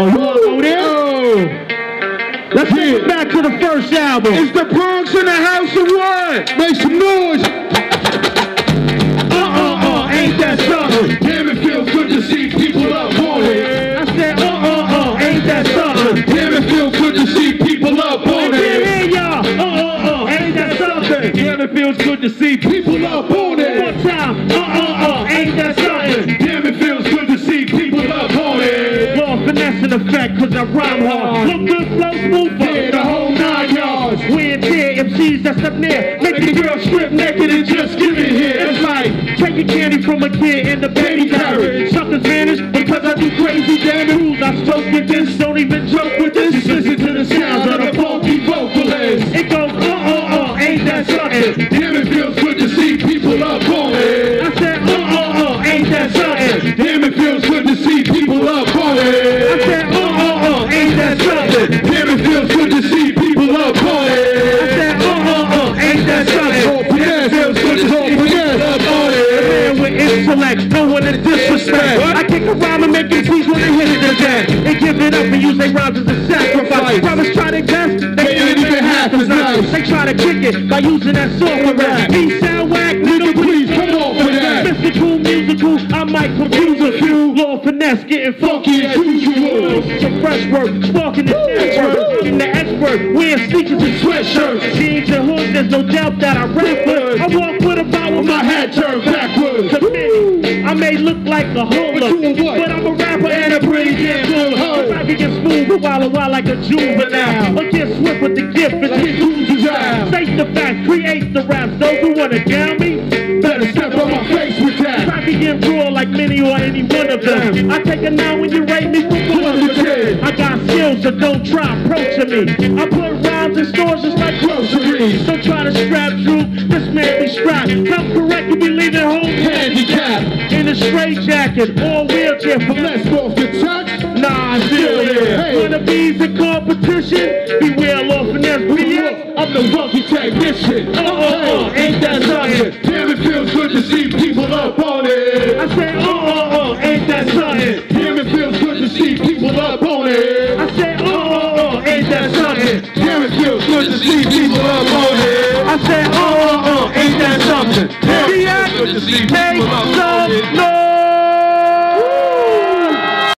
Oh, you wanna go there? Oh, Let's take it back to the first album. It's the Bronx in the house of what? Make some noise. Uh, uh-uh-uh, uh-uh, uh, uh-uh, uh, ain't that something? Damn, it feels good to see people up on it. I said, uh-uh-uh, ain't that something? Damn, it feels good to see people up on it. y'all. Uh-uh-uh, ain't that something? Damn, it feels good to see people up on it. In effect, cause I rhyme hard. Look good, flow smooth, Yeah, the whole nine yards. We and tear MCs that's up near. Make the girl strip naked and just give it here. It's like taking candy from a kid in the baby carriage. Something's vanished because I do crazy damn rules. I spoke with this, don't even joke with this. Just listen to the sounds of the funky vocalist. It goes, uh uh uh, ain't that something? Damn, it intellect, no one is disrespect. I kick around and make MCs when they hit it again. They give it up and use their rhymes as a sacrifice. Brothers try to guess, they ain't even half as nice. They try to kick it by using that software rap. He sound whack, nigga, please come on for that. Mystical, musical, I might confuse a few. Lord Finesse, getting funky as usual. Some fresh work, sparking the network. I'm the expert, wearing sneakers and sweatshirts. Jeans and hood, there's no doubt that I rap like a hola, but I'm a rapper and a pretty damn cool. I'm rapping get smooth, while a while like a juvenile. But get swift with the gift and get who's out. State the facts, create the raps. Those who wanna down me, Better step on my face with that. Rapping get raw like many or any one of them. I take a nine when you rate me from one to ten. I got skills, so don't try approaching me. I put rhymes in stores just like groceries. Don't try to strap Drew, this man be strapped. In a straight jacket or wheelchair from Let's go the touch. Nah, I'm still here. Hey. Wanna be's in competition? Beware Lord Finesse BS. I'm the funky technician. Uh uh uh, ain't that something? Damn, it feels good to see people up on it. I said uh uh uh, ain't that something? Damn, it feels good to see people up on it. I said, uh, uh, uh, ain't that something? Damn, it feels good to see people up on it. I said, uh, to see Make some.